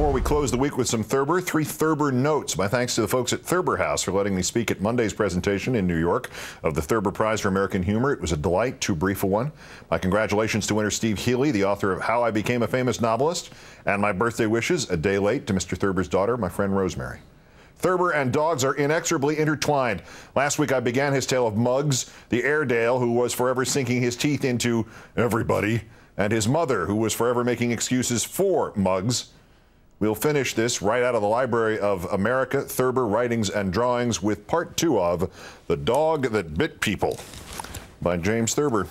before we close the week with some Thurber, three Thurber notes. My thanks to the folks at Thurber House for letting me speak at Monday's presentation in New York of the Thurber Prize for American Humor. It was a delight, too brief a one. My congratulations to winner Steve Hely, the author of How I Became a Famous Novelist, and my birthday wishes, a day late, to Mr. Thurber's daughter, my friend Rosemary. Thurber and dogs are inexorably intertwined. Last week I began his tale of Muggs, the Airedale who was forever sinking his teeth into everybody, and his mother who was forever making excuses for Muggs. We'll finish this right out of the Library of America, Thurber Writings and Drawings with part two of The Dog That Bit People by James Thurber.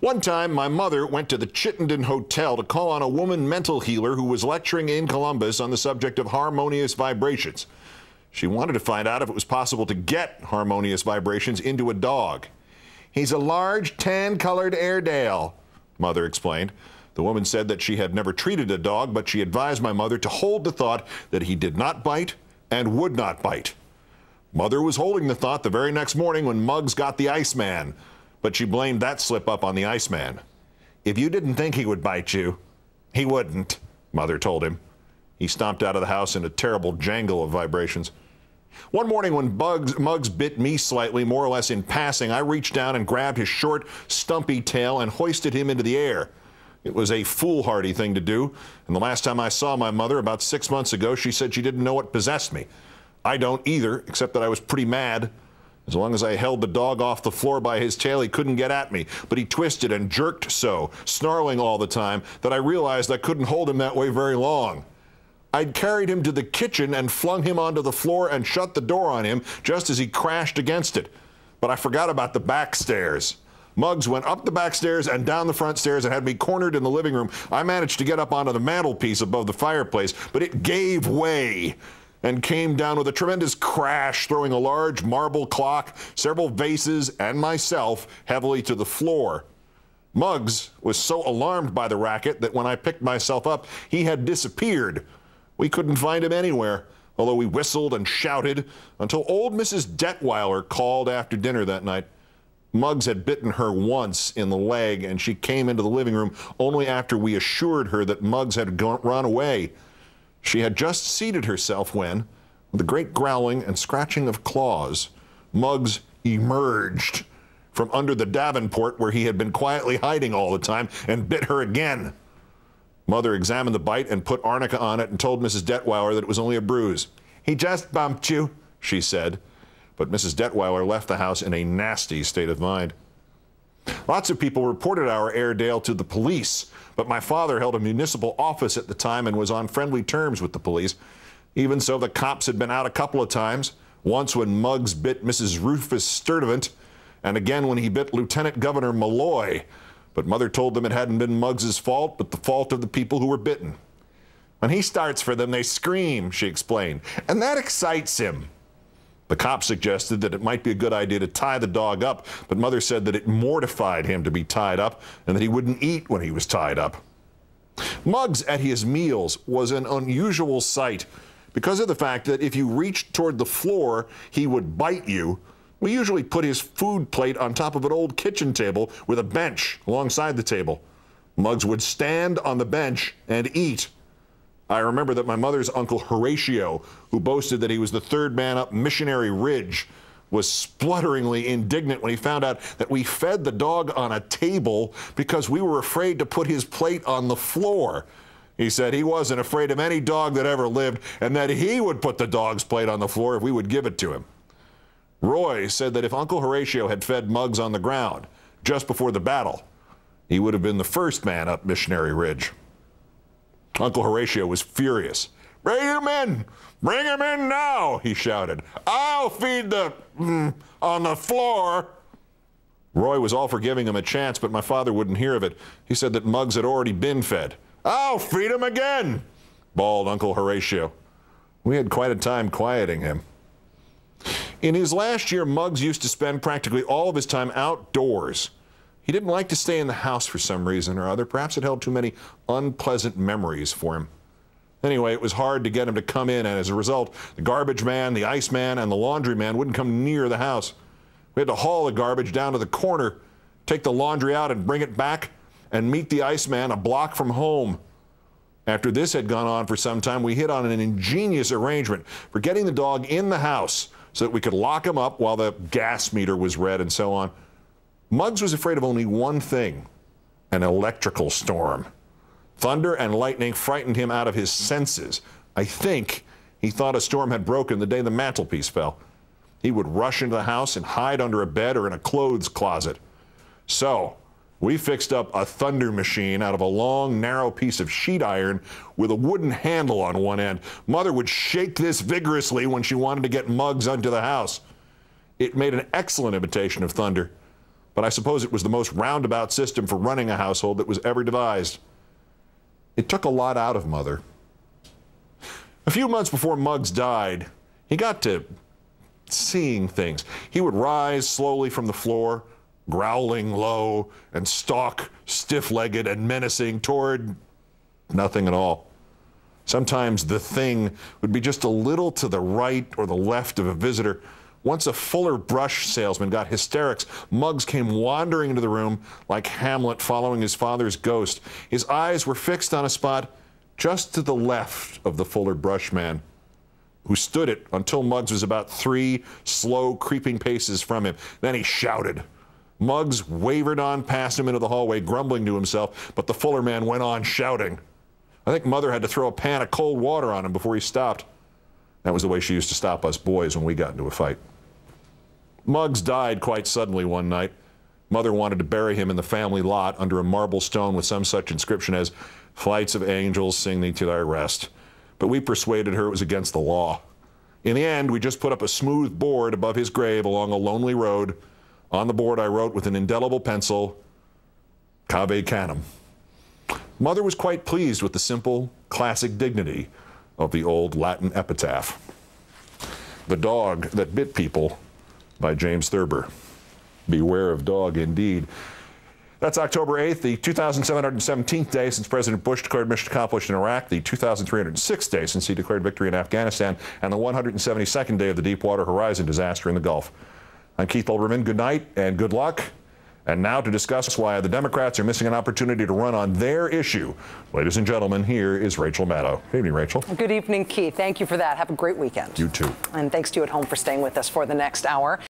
One time, my mother went to the Chittenden Hotel to call on a woman mental healer who was lecturing in Columbus on the subject of harmonious vibrations. She wanted to find out if it was possible to get harmonious vibrations into a dog. He's a large, tan colored Airedale, Mother explained. The woman said that she had never treated a dog, but she advised my mother to hold the thought that he did not bite and would not bite. Mother was holding the thought the very next morning when Muggs got the Iceman but she blamed that slip up on the Iceman. If you didn't think he would bite you, he wouldn't, Mother told him. He stomped out of the house in a terrible jangle of vibrations. One morning when Bugs, Muggs bit me slightly, more or less in passing, I reached down and grabbed his short, stumpy tail and hoisted him into the air. It was a foolhardy thing to do, and the last time I saw my mother, about six months ago, she said she didn't know what possessed me. I don't either, except that I was pretty mad. As long as I held the dog off the floor by his tail, he couldn't get at me. But he twisted and jerked so, snarling all the time, that I realized I couldn't hold him that way very long. I'd carried him to the kitchen and flung him onto the floor and shut the door on him just as he crashed against it. But I forgot about the back stairs. Muggs went up the back stairs and down the front stairs and had me cornered in the living room. I managed to get up onto the mantelpiece above the fireplace, but it gave way and came down with a tremendous crash, throwing a large marble clock, several vases, and myself heavily to the floor. Muggs was so alarmed by the racket that when I picked myself up, he had disappeared. We couldn't find him anywhere, although we whistled and shouted until old Mrs. Detweiler called after dinner that night. Muggs had bitten her once in the leg, and she came into the living room only after we assured her that Muggs had gone, run away. She had just seated herself when, with a great growling and scratching of claws, Muggs emerged from under the Davenport where he had been quietly hiding all the time and bit her again. Mother examined the bite and put arnica on it and told Mrs. Detweiler that it was only a bruise. He just bumped you, she said. But Mrs. Detweiler left the house in a nasty state of mind. Lots of people reported our Airedale to the police, but my father held a municipal office at the time and was on friendly terms with the police. Even so, the cops had been out a couple of times. Once when Muggs bit Mrs. Rufus Sturtevant, and again when he bit Lieutenant Governor Malloy. But Mother told them it hadn't been Muggs's fault, but the fault of the people who were bitten. When he starts for them, they scream, she explained, and that excites him. The cop suggested that it might be a good idea to tie the dog up, but Mother said that it mortified him to be tied up and that he wouldn't eat when he was tied up. Muggs at his meals was an unusual sight because of the fact that if you reached toward the floor, he would bite you. We usually put his food plate on top of an old kitchen table with a bench alongside the table. Muggs would stand on the bench and eat. I remember that my mother's uncle Horatio, who boasted that he was the third man up Missionary Ridge, was splutteringly indignant when he found out that we fed the dog on a table because we were afraid to put his plate on the floor. He said he wasn't afraid of any dog that ever lived and that he would put the dog's plate on the floor if we would give it to him. Roy said that if Uncle Horatio had fed Muggs on the ground just before the battle, he would have been the first man up Missionary Ridge. Uncle Horatio was furious. Bring him in! Bring him in now! he shouted. I'll feed the. Mm, on the floor. Roy was all for giving him a chance, but my father wouldn't hear of it. He said that Muggs had already been fed. I'll feed him again, bawled Uncle Horatio. We had quite a time quieting him. In his last year, Muggs used to spend practically all of his time outdoors. He didn't like to stay in the house for some reason or other. Perhaps it held too many unpleasant memories for him. Anyway, it was hard to get him to come in, and as a result, the garbage man, the ice man, and the laundry man wouldn't come near the house. We had to haul the garbage down to the corner, take the laundry out and bring it back, and meet the ice man a block from home. After this had gone on for some time, we hit on an ingenious arrangement for getting the dog in the house so that we could lock him up while the gas meter was read and so on. Muggs was afraid of only one thing an electrical storm. Thunder and lightning frightened him out of his senses. I think he thought a storm had broken the day the mantelpiece fell. He would rush into the house and hide under a bed or in a clothes closet. So, we fixed up a thunder machine out of a long, narrow piece of sheet iron with a wooden handle on one end. Mother would shake this vigorously when she wanted to get Muggs onto the house. It made an excellent imitation of thunder, but I suppose it was the most roundabout system for running a household that was ever devised. It took a lot out of Mother. A few months before Muggs died, he got to seeing things. He would rise slowly from the floor, growling low, and stalk stiff legged and menacing toward nothing at all. Sometimes the thing would be just a little to the right or the left of a visitor. Once a Fuller brush salesman got hysterics, Muggs came wandering into the room like Hamlet following his father's ghost. His eyes were fixed on a spot just to the left of the Fuller brush man who stood it until Muggs was about three slow, creeping paces from him. Then he shouted. Muggs wavered on past him into the hallway, grumbling to himself, but the Fuller man went on shouting. I think Mother had to throw a pan of cold water on him before he stopped. That was the way she used to stop us boys when we got into a fight. Muggs died quite suddenly one night. Mother wanted to bury him in the family lot under a marble stone with some such inscription as, Flights of angels sing thee to thy rest but we persuaded her it was against the law. In the end, we just put up a smooth board above his grave along a lonely road. On the board, I wrote with an indelible pencil, Cave Canem. Mother was quite pleased with the simple, classic dignity of the old Latin epitaph. The Dog That Bit People by James Thurber. Beware of dog indeed. That's October 8th, the 2,717th day since President Bush declared mission accomplished in Iraq, the 2,306th day since he declared victory in Afghanistan, and the 172nd day of the Deepwater Horizon disaster in the Gulf. I'm Keith Olbermann. Good night and good luck. And now to discuss why the Democrats are missing an opportunity to run on their issue. Ladies and gentlemen, here is Rachel Maddow. Good evening, Rachel. Good evening, Keith. Thank you for that. Have a great weekend. You too. And thanks to you at home for staying with us for the next hour.